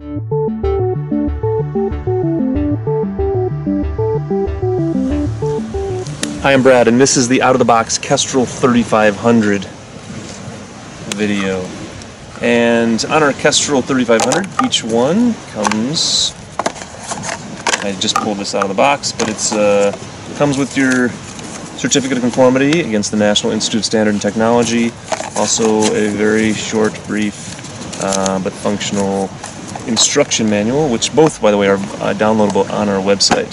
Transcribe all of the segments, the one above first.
Hi, I'm Brad, and this is the out-of-the-box Kestrel 3500 video. And on our Kestrel 3500, each one comes. I just pulled this out of the box, but it's uh, comes with your certificate of conformity against the National Institute of Standard and Technology. Also, a very short, brief, uh, but functional instruction manual, which both, by the way, are uh, downloadable on our website.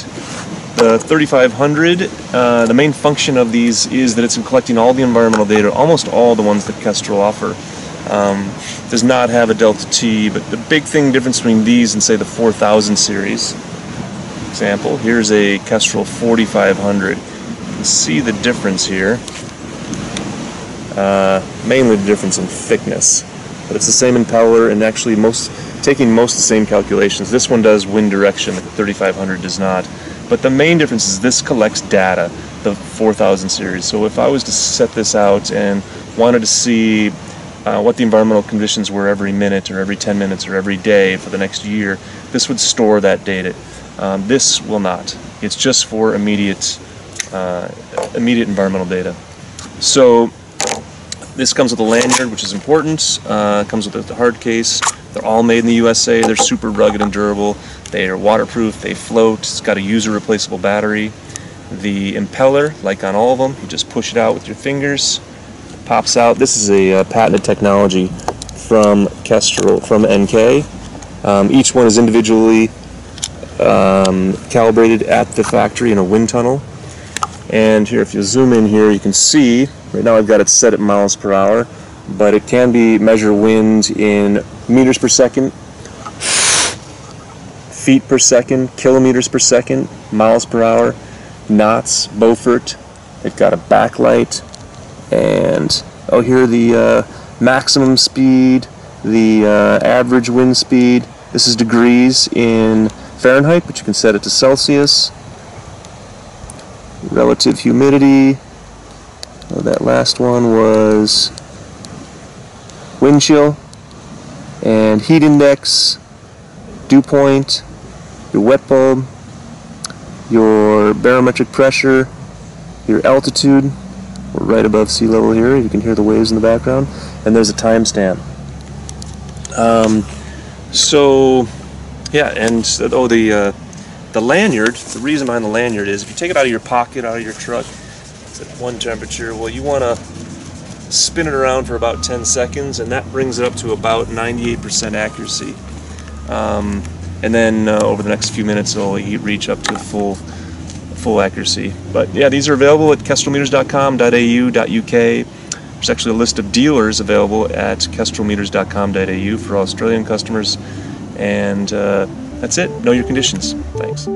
The 3500, uh, the main function of these is that it's in collecting all the environmental data, almost all the ones that Kestrel offer. Um, does not have a delta T, but the big thing difference between these and say the 4000 series, example, here's a Kestrel 4500. You can see the difference here. Uh, mainly the difference in thickness, but it's the same impeller and actually most taking most the same calculations. This one does wind direction, the 3500 does not. But the main difference is this collects data, the 4000 series. So if I was to set this out and wanted to see uh, what the environmental conditions were every minute or every 10 minutes or every day for the next year, this would store that data. Um, this will not. It's just for immediate, uh, immediate environmental data. So this comes with a lanyard, which is important. Uh, comes with a hard case. They're all made in the USA. They're super rugged and durable. They are waterproof. They float. It's got a user replaceable battery. The impeller, like on all of them, you just push it out with your fingers. Pops out. This is a uh, patented technology from Kestrel, from NK. Um, each one is individually um, calibrated at the factory in a wind tunnel. And here, if you zoom in here, you can see, right now I've got it set at miles per hour, but it can be measure wind in meters per second, feet per second, kilometers per second, miles per hour, knots, Beaufort. They've got a backlight, and oh, here the uh, maximum speed, the uh, average wind speed. This is degrees in Fahrenheit, but you can set it to Celsius. Relative humidity. Oh, that last one was wind chill and heat index, dew point, your wet bulb, your barometric pressure, your altitude. We're right above sea level here. You can hear the waves in the background, and there's a timestamp. Um, so, yeah, and oh, the uh, the lanyard. The reason behind the lanyard is if you take it out of your pocket, out of your truck, it's at one temperature. Well, you want to spin it around for about 10 seconds, and that brings it up to about 98% accuracy. Um, and then uh, over the next few minutes, it'll reach up to full full accuracy. But yeah, these are available at kestrelmeters.com.au.uk. There's actually a list of dealers available at kestrelmeters.com.au for Australian customers. And uh, that's it. Know your conditions. Thanks.